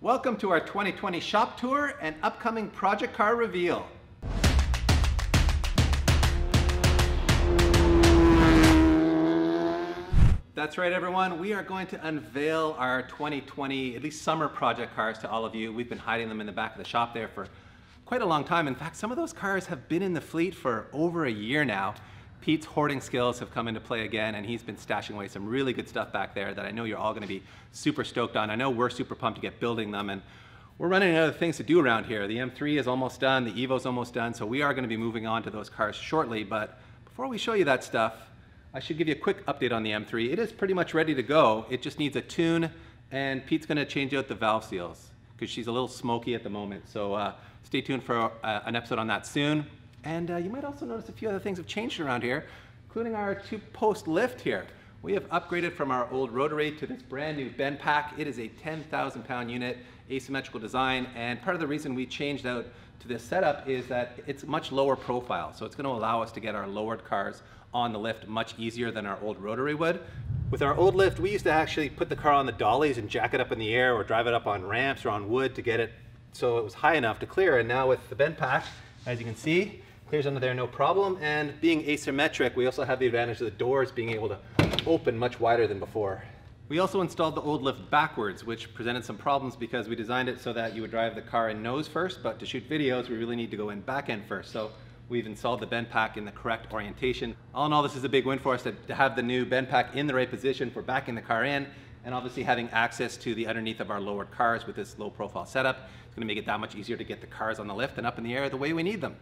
Welcome to our 2020 shop tour and upcoming project car reveal. That's right, everyone. We are going to unveil our 2020, at least summer project cars to all of you. We've been hiding them in the back of the shop there for quite a long time. In fact, some of those cars have been in the fleet for over a year now. Pete's hoarding skills have come into play again, and he's been stashing away some really good stuff back there that I know you're all gonna be super stoked on. I know we're super pumped to get building them, and we're running out of things to do around here. The M3 is almost done, the Evo's almost done, so we are gonna be moving on to those cars shortly, but before we show you that stuff, I should give you a quick update on the M3. It is pretty much ready to go. It just needs a tune and Pete's gonna change out the valve seals because she's a little smoky at the moment. So uh, stay tuned for uh, an episode on that soon. And uh, you might also notice a few other things have changed around here, including our two post lift here. We have upgraded from our old rotary to this brand new BendPak. It is a 10,000 pound unit, asymmetrical design. And part of the reason we changed out to this setup is that it's much lower profile. So it's gonna allow us to get our lowered cars on the lift much easier than our old rotary would. With our old lift, we used to actually put the car on the dollies and jack it up in the air or drive it up on ramps or on wood to get it so it was high enough to clear. And now with the BendPak, as you can see, clears under there no problem. And being asymmetric, we also have the advantage of the doors being able to open much wider than before. We also installed the old lift backwards, which presented some problems because we designed it so that you would drive the car in nose first, but to shoot videos, we really need to go in back end first. So We've installed the BendPak in the correct orientation. All in all, this is a big win for us to, to have the new BendPak in the right position for backing the car in, and obviously having access to the underneath of our lowered cars with this low profile setup. It's gonna make it that much easier to get the cars on the lift and up in the air the way we need them.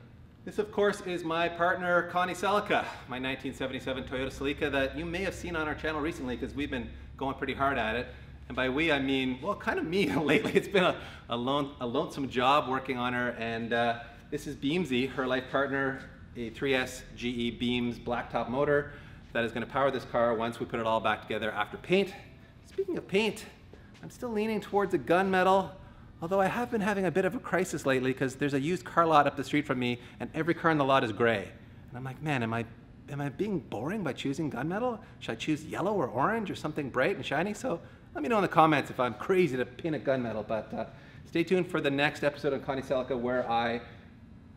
This, of course, is my partner, Connie Celica, my 1977 Toyota Celica that you may have seen on our channel recently because we've been going pretty hard at it. And by we, I mean, well, kind of me lately. It's been a, a, lone, a lonesome job working on her, and uh, this is Beamsy, her life partner, a 3S GE Beams blacktop motor that is gonna power this car once we put it all back together after paint. Speaking of paint, I'm still leaning towards a gunmetal, although I have been having a bit of a crisis lately because there's a used car lot up the street from me and every car in the lot is gray. And I'm like, man, am I, am I being boring by choosing gunmetal? Should I choose yellow or orange or something bright and shiny? So let me know in the comments if I'm crazy to paint a gunmetal, but uh, stay tuned for the next episode on Connie Celica where I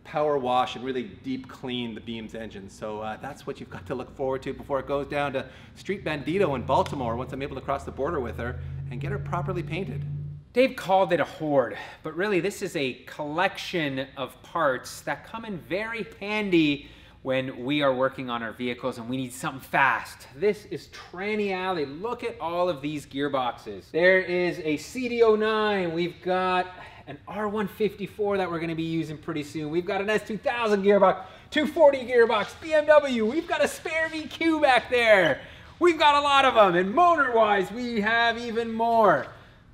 power wash and really deep clean the Beams engine. So uh, that's what you've got to look forward to before it goes down to Street Bandito in Baltimore once I'm able to cross the border with her and get her properly painted. Dave called it a hoard, but really this is a collection of parts that come in very handy when we are working on our vehicles and we need something fast. This is Tranny Alley. Look at all of these gearboxes. There is a CD09. We've got an R154 that we're gonna be using pretty soon. We've got an S2000 gearbox, 240 gearbox, BMW. We've got a spare VQ back there. We've got a lot of them. And motor-wise, we have even more.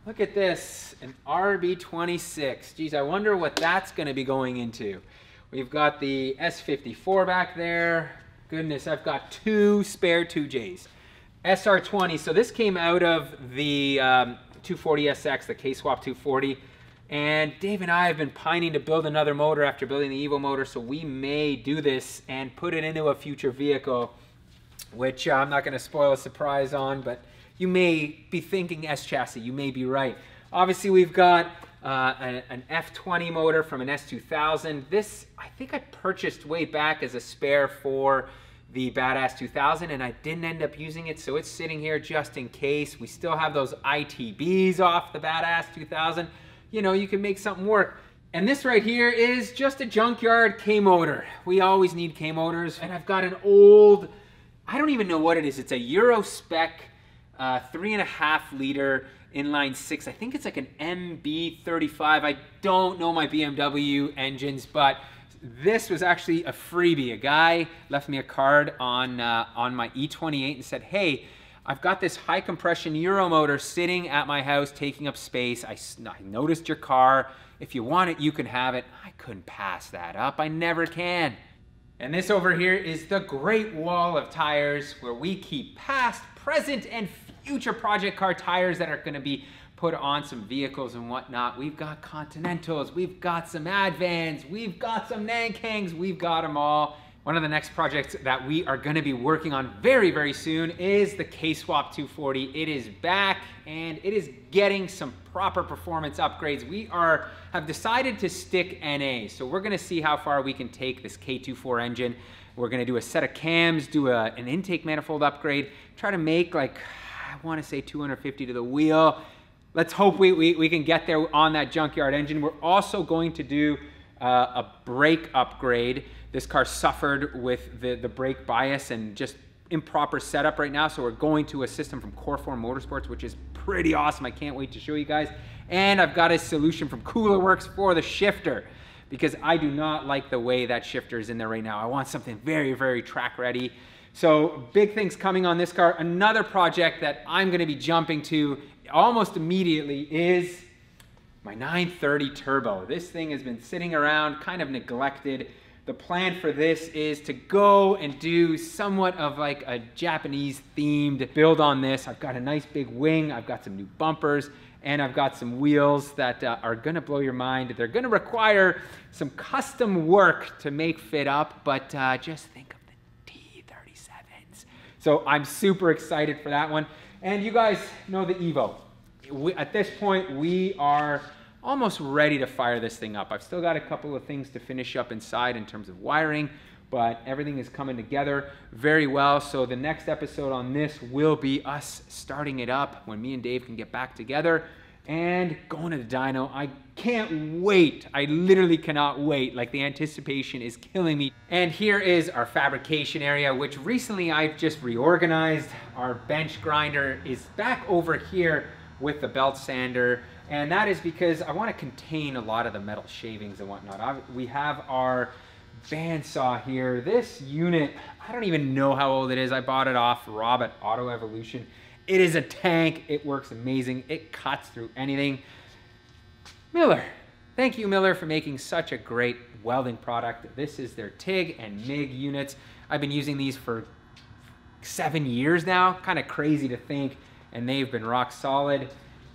Look at this, an RB26. Geez, I wonder what that's gonna be going into. We've got the S54 back there. Goodness, I've got two spare 2Js. SR20, so this came out of the um, 240SX, the K-Swap 240. And Dave and I have been pining to build another motor after building the Evo motor, so we may do this and put it into a future vehicle, which uh, I'm not going to spoil a surprise on, but you may be thinking S chassis. You may be right. Obviously, we've got uh, an, an F20 motor from an S2000. This, I think I purchased way back as a spare for the Badass 2000 and I didn't end up using it, so it's sitting here just in case. We still have those ITBs off the Badass 2000 you know, you can make something work. And this right here is just a junkyard K-motor. We always need K-motors. And I've got an old, I don't even know what it is. It's a Euro spec uh, three and a half liter inline six. I think it's like an MB35. I don't know my BMW engines, but this was actually a freebie. A guy left me a card on, uh, on my E28 and said, hey, I've got this high compression Euro motor sitting at my house taking up space. I, I, noticed your car. If you want it, you can have it. I couldn't pass that up. I never can. And this over here is the great wall of tires where we keep past, present, and future project car tires that are gonna be put on some vehicles and whatnot. We've got Continentals, we've got some Advans, we've got some Nankangs, we've got them all. One of the next projects that we are gonna be working on very, very soon is the K-Swap 240. It is back and it is getting some proper performance upgrades. We are have decided to stick NA. So we're gonna see how far we can take this K24 engine. We're gonna do a set of cams, do a, an intake manifold upgrade, try to make like, I wanna say 250 to the wheel. Let's hope we, we, we can get there on that junkyard engine. We're also going to do uh, a brake upgrade. This car suffered with the, the brake bias and just improper setup right now. So we're going to a system from Core4 Motorsports, which is pretty awesome. I can't wait to show you guys. And I've got a solution from Cooler Works for the shifter because I do not like the way that shifter is in there right now. I want something very, very track ready. So big things coming on this car. Another project that I'm gonna be jumping to almost immediately is my 930 Turbo. This thing has been sitting around, kind of neglected. The plan for this is to go and do somewhat of like a Japanese themed build on this. I've got a nice big wing, I've got some new bumpers, and I've got some wheels that uh, are gonna blow your mind. They're gonna require some custom work to make fit up, but uh, just think of the TE37s. So I'm super excited for that one. And you guys know the Evo. We, at this point, we are almost ready to fire this thing up. I've still got a couple of things to finish up inside in terms of wiring, but everything is coming together very well. So the next episode on this will be us starting it up when me and Dave can get back together and going to the dyno. I can't wait. I literally cannot wait. Like the anticipation is killing me. And here is our fabrication area, which recently I've just reorganized. Our bench grinder is back over here with the belt sander. And that is because I want to contain a lot of the metal shavings and whatnot. we have our bandsaw here. This unit, I don't even know how old it is. I bought it off Rob at Auto Evolution. It is a tank. It works amazing. It cuts through anything. Miller. Thank you, Miller, for making such a great welding product. This is their TIG and MIG units. I've been using these for seven years now. Kind of crazy to think. And they've been rock solid.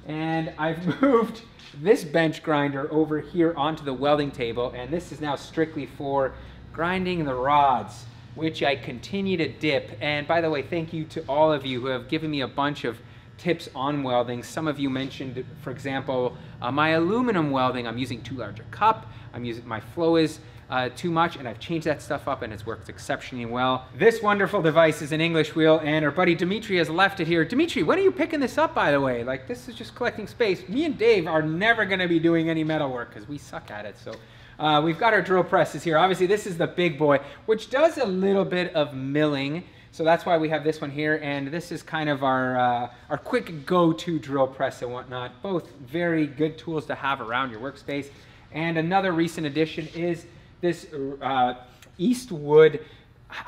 And I've moved this bench grinder over here onto the welding table. And this is now strictly for grinding the rods which I continue to dip. And by the way, thank you to all of you who have given me a bunch of tips on welding. Some of you mentioned, for example, uh, my aluminum welding. I'm using too large a cup. I'm using, my flow is uh, too much and I've changed that stuff up and it's worked exceptionally well. This wonderful device is an English wheel and our buddy Dimitri has left it here. Dimitri, when are you picking this up by the way? Like this is just collecting space. Me and Dave are never gonna be doing any metal work because we suck at it. So uh, we've got our drill presses here. Obviously, this is the big boy, which does a little bit of milling. So that's why we have this one here. And this is kind of our, uh, our quick go-to drill press and whatnot. Both very good tools to have around your workspace. And another recent addition is this uh, Eastwood,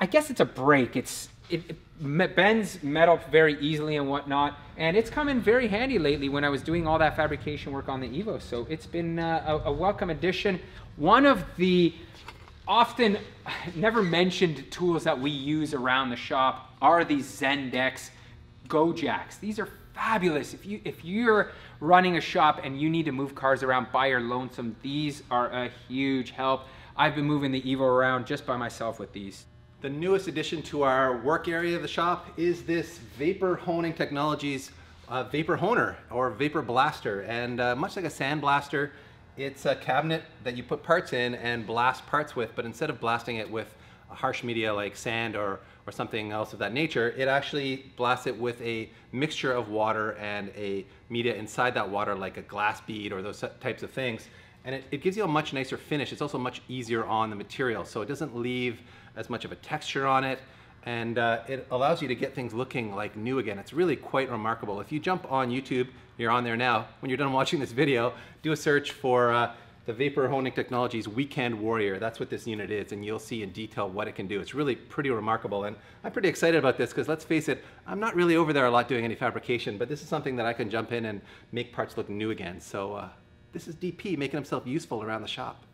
I guess it's a brake. It's, it, it bends metal very easily and whatnot. And it's come in very handy lately when I was doing all that fabrication work on the Evo. So it's been uh, a, a welcome addition. One of the often never mentioned tools that we use around the shop are these Zendex GoJaks. These are fabulous. If, you, if you're running a shop and you need to move cars around by your lonesome, these are a huge help. I've been moving the Evo around just by myself with these. The newest addition to our work area of the shop is this Vapor Honing Technologies uh, Vapor Honer or Vapor Blaster. And uh, much like a sand blaster, it's a cabinet that you put parts in and blast parts with, but instead of blasting it with a harsh media like sand or, or something else of that nature, it actually blasts it with a mixture of water and a media inside that water like a glass bead or those types of things. And it, it gives you a much nicer finish. It's also much easier on the material, so it doesn't leave as much of a texture on it and uh, it allows you to get things looking like new again. It's really quite remarkable. If you jump on YouTube, you're on there now. When you're done watching this video, do a search for uh, the Vapor Honing Technologies Weekend Warrior. That's what this unit is, and you'll see in detail what it can do. It's really pretty remarkable, and I'm pretty excited about this because let's face it, I'm not really over there a lot doing any fabrication, but this is something that I can jump in and make parts look new again. So uh, this is DP making himself useful around the shop.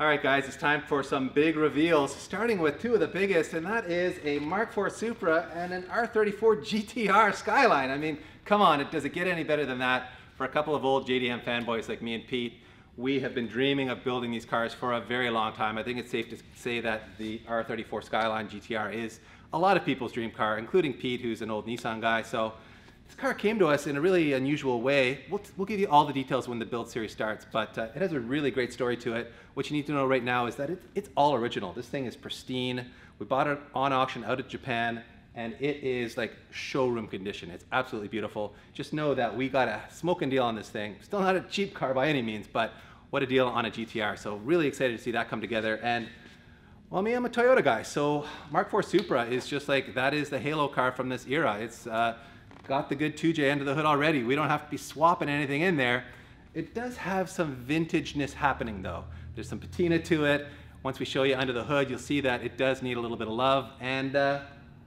All right, guys, it's time for some big reveals, starting with two of the biggest, and that is a Mark IV Supra and an R34 GTR Skyline. I mean, come on, it, does it get any better than that? For a couple of old JDM fanboys like me and Pete, we have been dreaming of building these cars for a very long time. I think it's safe to say that the R34 Skyline GTR is a lot of people's dream car, including Pete, who's an old Nissan guy. So this car came to us in a really unusual way. We'll, we'll give you all the details when the build series starts, but uh, it has a really great story to it. What you need to know right now is that it, it's all original. This thing is pristine. We bought it on auction out of Japan and it is like showroom condition. It's absolutely beautiful. Just know that we got a smoking deal on this thing. Still not a cheap car by any means, but what a deal on a GTR. So really excited to see that come together. And well, me, I'm a Toyota guy. So Mark IV Supra is just like, that is the halo car from this era. It's uh, got the good 2J under the hood already. We don't have to be swapping anything in there. It does have some vintageness happening though. There's some patina to it. Once we show you under the hood, you'll see that it does need a little bit of love. And uh,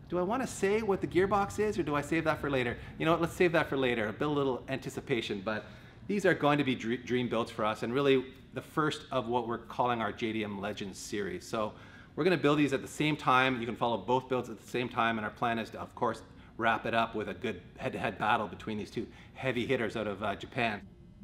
do I want to say what the gearbox is or do I save that for later? You know what, let's save that for later, build a little anticipation. But these are going to be dream builds for us and really the first of what we're calling our JDM Legends series. So we're going to build these at the same time. You can follow both builds at the same time and our plan is to, of course, wrap it up with a good head-to-head -head battle between these two heavy hitters out of uh, Japan.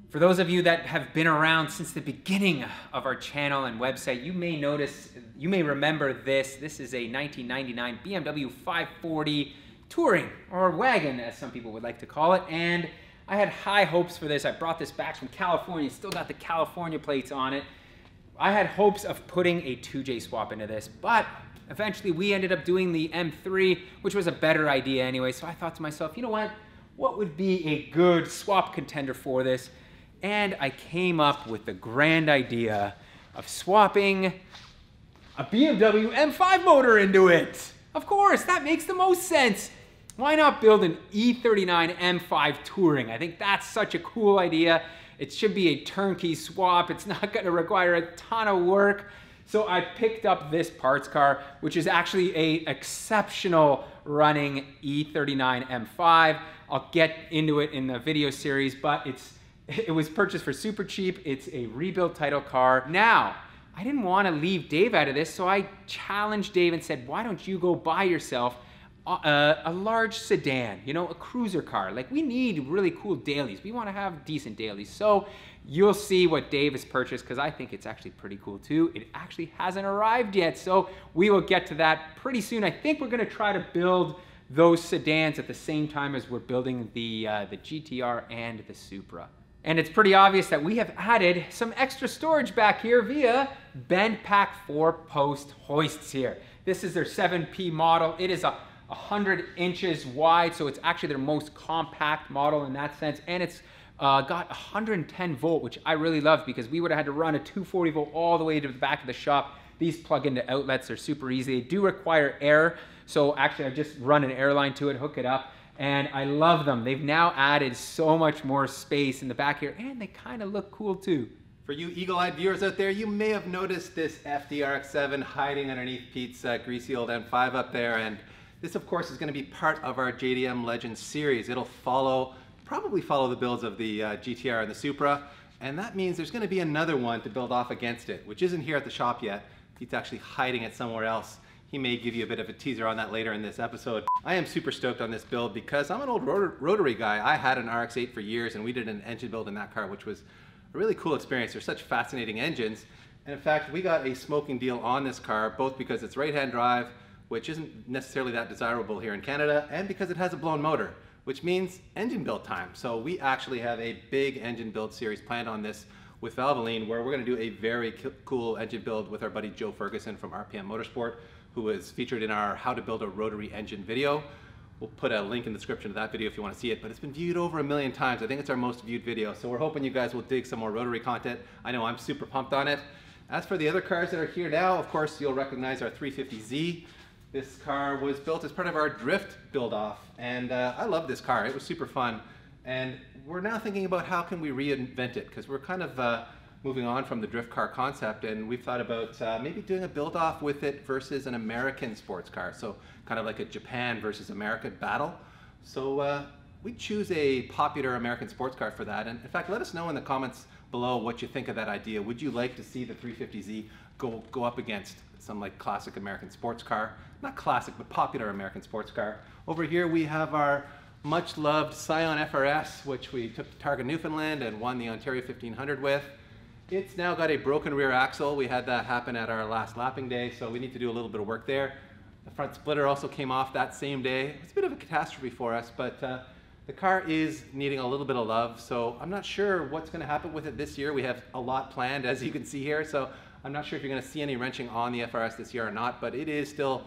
For those of you that have been around since the beginning of our channel and website, you may notice, you may remember this. This is a 1999 BMW 540 Touring, or wagon as some people would like to call it. And I had high hopes for this. I brought this back from California, still got the California plates on it. I had hopes of putting a 2J swap into this, but eventually we ended up doing the M3, which was a better idea anyway. So I thought to myself, you know what? What would be a good swap contender for this? and I came up with the grand idea of swapping a BMW M5 motor into it. Of course, that makes the most sense. Why not build an E39 M5 Touring? I think that's such a cool idea. It should be a turnkey swap. It's not gonna require a ton of work. So I picked up this parts car, which is actually a exceptional running E39 M5. I'll get into it in the video series, but it's it was purchased for super cheap. It's a rebuilt title car. Now, I didn't want to leave Dave out of this, so I challenged Dave and said, why don't you go buy yourself a, a, large sedan, you know, a cruiser car. Like we need really cool dailies. We want to have decent dailies. So you'll see what Dave has purchased because I think it's actually pretty cool too. It actually hasn't arrived yet. So we will get to that pretty soon. I think we're going to try to build those sedans at the same time as we're building the, uh, the GTR and the Supra. And it's pretty obvious that we have added some extra storage back here via Bendpak 4 post hoists here. This is their 7P model. It is a 100 inches wide, so it's actually their most compact model in that sense. And it's uh, got 110 volt, which I really love because we would have had to run a 240 volt all the way to the back of the shop. These plug into outlets are super easy. They do require air, so actually I just run an air line to it, hook it up, and I love them. They've now added so much more space in the back here, and they kind of look cool too. For you eagle-eyed viewers out there, you may have noticed this FDRX7 hiding underneath Pete's uh, greasy old M5 up there, and this of course is going to be part of our JDM Legends series. It'll follow, probably follow the builds of the uh, GTR and the Supra, and that means there's going to be another one to build off against it, which isn't here at the shop yet. He's actually hiding it somewhere else. He may give you a bit of a teaser on that later in this episode. I am super stoked on this build because I'm an old rotary guy. I had an RX-8 for years and we did an engine build in that car, which was a really cool experience. They're such fascinating engines. And in fact, we got a smoking deal on this car, both because it's right-hand drive, which isn't necessarily that desirable here in Canada, and because it has a blown motor, which means engine build time. So we actually have a big engine build series planned on this with Valvoline, where we're gonna do a very cool engine build with our buddy Joe Ferguson from RPM Motorsport who was featured in our how to build a rotary engine video. We'll put a link in the description of that video if you want to see it, but it's been viewed over a million times. I think it's our most viewed video, so we're hoping you guys will dig some more rotary content. I know I'm super pumped on it. As for the other cars that are here now, of course, you'll recognize our 350Z. This car was built as part of our drift build-off, and uh, I love this car. It was super fun, and we're now thinking about how can we reinvent it, because we're kind of uh, moving on from the drift car concept and we've thought about uh, maybe doing a build off with it versus an American sports car. So kind of like a Japan versus America battle. So uh, we choose a popular American sports car for that. And in fact, let us know in the comments below what you think of that idea. Would you like to see the 350Z go, go up against some like classic American sports car? Not classic, but popular American sports car. Over here we have our much loved Scion FRS, which we took to Targa Newfoundland and won the Ontario 1500 with. It's now got a broken rear axle. We had that happen at our last lapping day, so we need to do a little bit of work there. The front splitter also came off that same day. It's a bit of a catastrophe for us, but uh, the car is needing a little bit of love, so I'm not sure what's going to happen with it this year. We have a lot planned, as you can see here, so I'm not sure if you're going to see any wrenching on the FRS this year or not, but it is still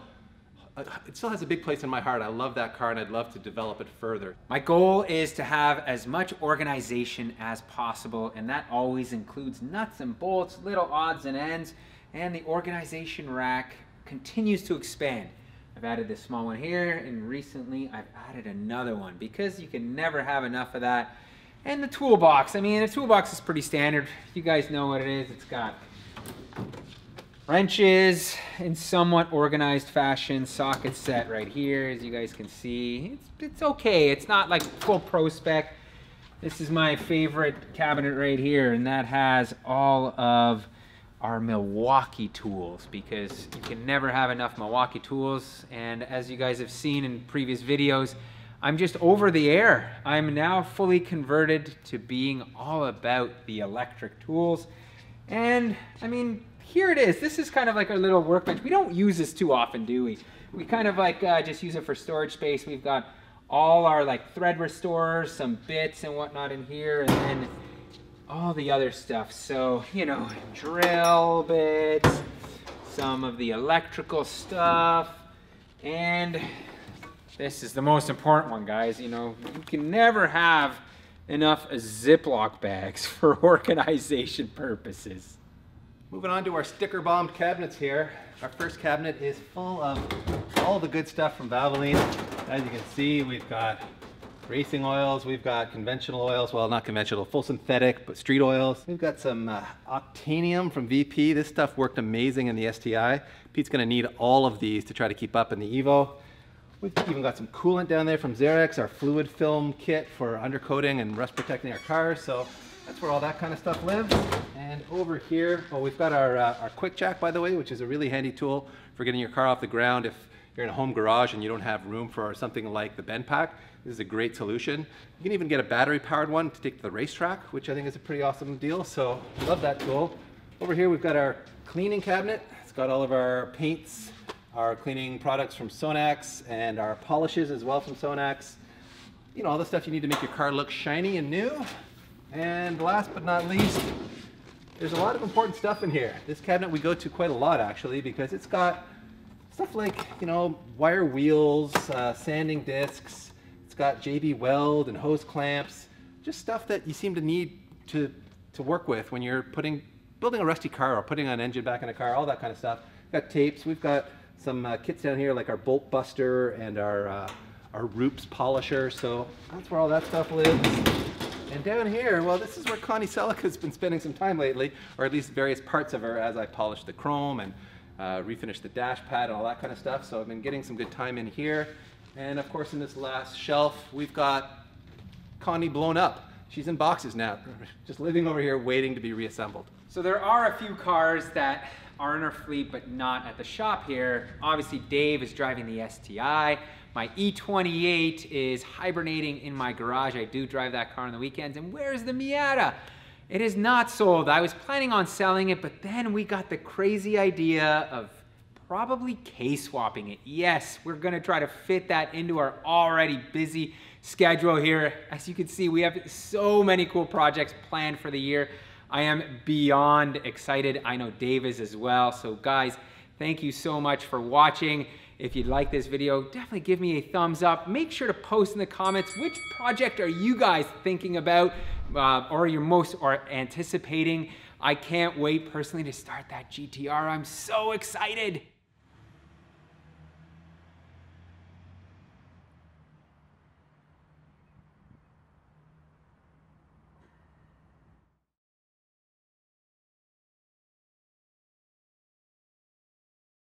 uh, it still has a big place in my heart. I love that car and I'd love to develop it further. My goal is to have as much organization as possible, and that always includes nuts and bolts, little odds and ends, and the organization rack continues to expand. I've added this small one here, and recently I've added another one because you can never have enough of that. And the toolbox, I mean, the toolbox is pretty standard. You guys know what it is. It's got wrenches in somewhat organized fashion socket set right here as you guys can see it's, it's okay it's not like full pro spec this is my favorite cabinet right here and that has all of our Milwaukee tools because you can never have enough Milwaukee tools and as you guys have seen in previous videos I'm just over the air I'm now fully converted to being all about the electric tools and I mean here it is. This is kind of like our little workbench. We don't use this too often, do we? We kind of like uh, just use it for storage space. We've got all our like thread restorers, some bits and whatnot in here, and then all the other stuff. So, you know, drill bits, some of the electrical stuff, and this is the most important one, guys. You know, you can never have enough Ziploc bags for organization purposes. Moving on to our sticker bombed cabinets here. Our first cabinet is full of all the good stuff from Valvoline. As you can see, we've got racing oils, we've got conventional oils, well not conventional, full synthetic, but street oils. We've got some uh, Octanium from VP. This stuff worked amazing in the STI. Pete's gonna need all of these to try to keep up in the Evo. We've even got some coolant down there from Zerex, our fluid film kit for undercoating and rust protecting our cars. So that's where all that kind of stuff lives. And over here, oh, we've got our, uh, our QuickJack, by the way, which is a really handy tool for getting your car off the ground if you're in a home garage and you don't have room for something like the BendPak. This is a great solution. You can even get a battery powered one to take to the racetrack, which I think is a pretty awesome deal. So love that tool. Over here, we've got our cleaning cabinet. It's got all of our paints, our cleaning products from Sonax and our polishes as well from Sonax. You know, all the stuff you need to make your car look shiny and new. And last but not least, there's a lot of important stuff in here. This cabinet we go to quite a lot actually because it's got stuff like, you know, wire wheels, uh, sanding discs, it's got JB Weld and hose clamps, just stuff that you seem to need to, to work with when you're putting, building a rusty car or putting an engine back in a car, all that kind of stuff. We've got tapes, we've got some uh, kits down here like our bolt buster and our, uh, our Rupes polisher, so that's where all that stuff lives. And down here, well, this is where Connie Celica's been spending some time lately, or at least various parts of her as I polish the chrome and uh, refinish the dash pad and all that kind of stuff. So I've been getting some good time in here. And of course, in this last shelf, we've got Connie blown up. She's in boxes now, just living over here waiting to be reassembled. So there are a few cars that are in our fleet, but not at the shop here. Obviously, Dave is driving the STI. My E28 is hibernating in my garage. I do drive that car on the weekends. And where's the Miata? It is not sold. I was planning on selling it, but then we got the crazy idea of probably K-swapping it. Yes, we're gonna try to fit that into our already busy schedule here. As you can see, we have so many cool projects planned for the year. I am beyond excited. I know Dave is as well. So guys, thank you so much for watching. If you like this video, definitely give me a thumbs up. Make sure to post in the comments which project are you guys thinking about uh, or you're most or anticipating. I can't wait personally to start that GTR. I'm so excited.